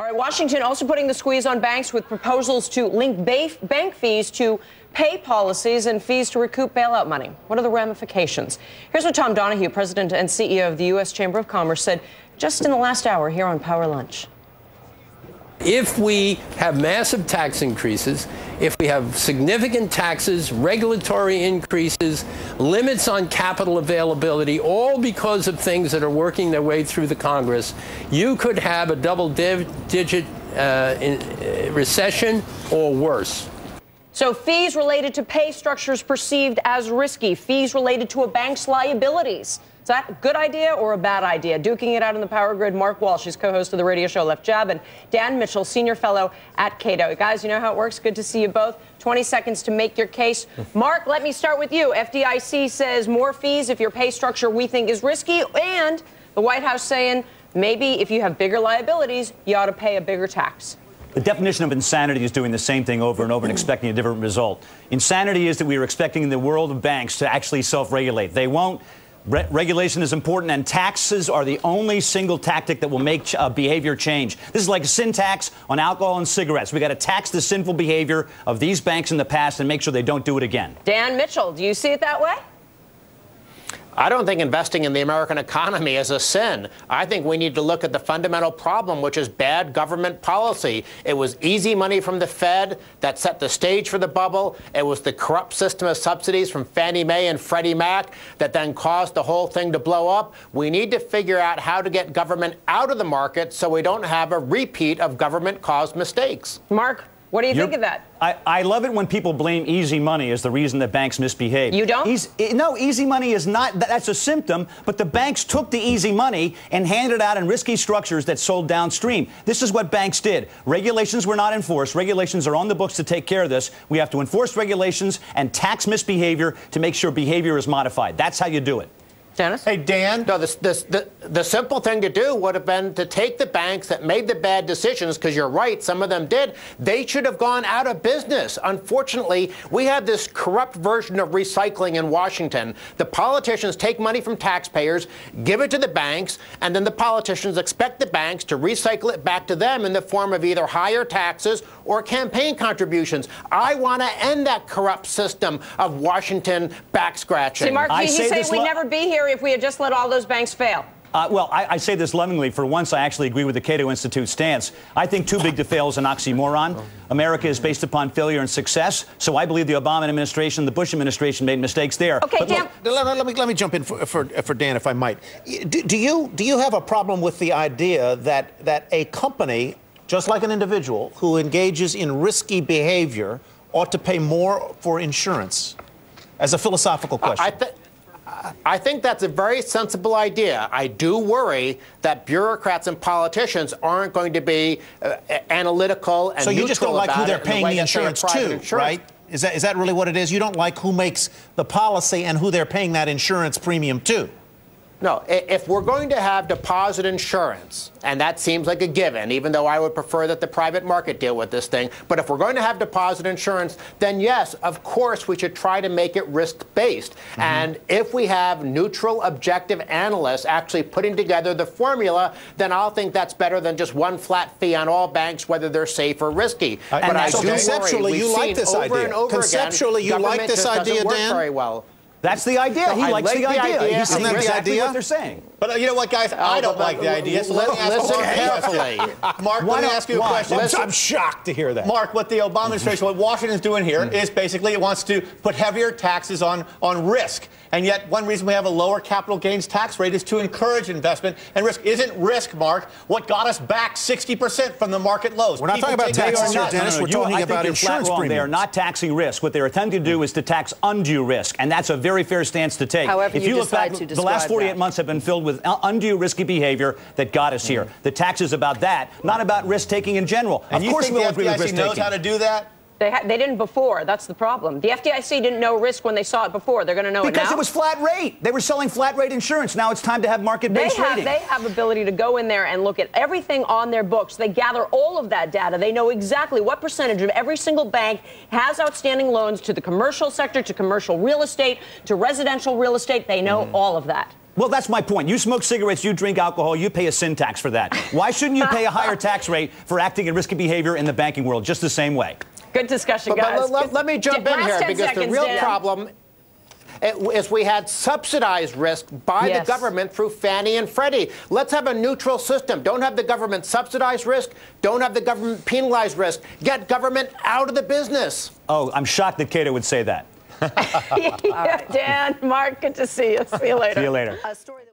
All right, Washington also putting the squeeze on banks with proposals to link bank fees to pay policies and fees to recoup bailout money. What are the ramifications? Here's what Tom Donohue, president and CEO of the U.S. Chamber of Commerce, said just in the last hour here on Power Lunch. If we have massive tax increases, if we have significant taxes, regulatory increases, limits on capital availability, all because of things that are working their way through the Congress, you could have a double digit uh, in, uh, recession or worse. So fees related to pay structures perceived as risky, fees related to a bank's liabilities. That a good idea or a bad idea? Duking it out in the power grid, Mark Walsh, he's co-host of the radio show Left Jab, and Dan Mitchell, senior fellow at Cato. Guys, you know how it works. Good to see you both. 20 seconds to make your case. Mark, let me start with you. FDIC says more fees if your pay structure we think is risky, and the White House saying maybe if you have bigger liabilities, you ought to pay a bigger tax. The definition of insanity is doing the same thing over and over and expecting a different result. Insanity is that we are expecting the world of banks to actually self regulate. They won't. Re regulation is important, and taxes are the only single tactic that will make uh, behavior change. This is like a sin tax on alcohol and cigarettes. We got to tax the sinful behavior of these banks in the past and make sure they don't do it again. Dan Mitchell, do you see it that way? I don't think investing in the American economy is a sin. I think we need to look at the fundamental problem, which is bad government policy. It was easy money from the Fed that set the stage for the bubble. It was the corrupt system of subsidies from Fannie Mae and Freddie Mac that then caused the whole thing to blow up. We need to figure out how to get government out of the market so we don't have a repeat of government caused mistakes. Mark? What do you You're, think of that? I, I love it when people blame easy money as the reason that banks misbehave. You don't? Easy, eh, no, easy money is not, that's a symptom, but the banks took the easy money and handed it out in risky structures that sold downstream. This is what banks did. Regulations were not enforced. Regulations are on the books to take care of this. We have to enforce regulations and tax misbehavior to make sure behavior is modified. That's how you do it. Dennis? Hey, Dan. No, the, the, the, the, simple thing to do would have been to take the banks that made the bad decisions, because you're right, some of them did. They should have gone out of business. Unfortunately, we have this corrupt version of recycling in Washington. The politicians take money from taxpayers, give it to the banks, and then the politicians expect the banks to recycle it back to them in the form of either higher taxes or campaign contributions. I want to end that corrupt system of Washington back scratching. See, Mark, he's saying we'd never be here if we had just let all those banks fail. Uh, well, I, I, say this lovingly. For once, I actually agree with the Cato Institute stance. I think too big to fail is an oxymoron. America is based upon failure and success. So I believe the Obama administration, the Bush administration made mistakes there. Okay, Dan. Look, let, let, me, let me jump in for, for, for Dan, if I might. Do, do, you, do you have a problem with the idea that, that a company, just like an individual, who engages in risky behavior ought to pay more for insurance? As a philosophical question. I, I think that's a very sensible idea. I do worry that bureaucrats and politicians aren't going to be uh, analytical and so you just don't like who they're paying the, the insurance to, insurance. right? Is that is that really what it is? You don't like who makes the policy and who they're paying that insurance premium to? No, if we're going to have deposit insurance, and that seems like a given, even though I would prefer that the private market deal with this thing, but if we're going to have deposit insurance, then yes, of course, we should try to make it risk based. Mm-hmm. And if we have neutral, objective analysts actually putting together the formula, then I'll think that's better than just one flat fee on all banks, whether they're safe or risky. Uh, but I so do conceptually, you like this idea. conceptually, again, you like this idea, Dan? Very well. That's the idea. he I likes like the, idea. idea. He's saying exactly idea? what they're saying. But uh, you know what, guys? I don't like the idea. So let me ask listen carefully. Mark, let me ask you a question. I'm, I'm, shocked to hear that. Mark, what the Obama administration, what Washington's doing here, mm-hmm. basically it wants to put heavier taxes on on risk. And yet, one reason we have a lower capital gains tax rate is to encourage investment and risk. Isn't risk, Mark, what got us back 60% from the market lows? We're not People talking about taxes here, Dennis. No, no, no. We're talking I about insurance premiums. They are not taxing risk. What they're attempting to do is to tax undue risk. And that's a very fair stance to take. However, if you, you look back, the last 48 that. months have been filled with undue risky behavior that got us here. Mm. The tax is about that, not about risk taking in general. And of you course think we'll the agree with risk taking. knows how to do that? They, they didn't before. That's the problem. The FDIC didn't know risk when they saw it before. They're going to know because it now. Because it was flat rate. They were selling flat rate insurance. Now it's time to have market-based they have, rating. They have ability to go in there and look at everything on their books. They gather all of that data. They know exactly what percentage of every single bank has outstanding loans to the commercial sector, to commercial real estate, to residential real estate. They know mm. all of that. Well, that's my point. You smoke cigarettes, you drink alcohol, you pay a sin tax for that. Why shouldn't you pay a higher tax rate for acting in risky behavior in the banking world just the same way? Good discussion, But, guys. but let, let me jump in here 10 because the real Dan. problem is we had subsidized risk by Yes. the government through Fannie and Freddie. Let's have a neutral system. Don't have the government subsidize risk. Don't have the government penalize risk. Get government out of the business. Oh, I'm shocked that Cato would say that. yeah, Dan, Mark, good to see you. See you later. See you later. A story that-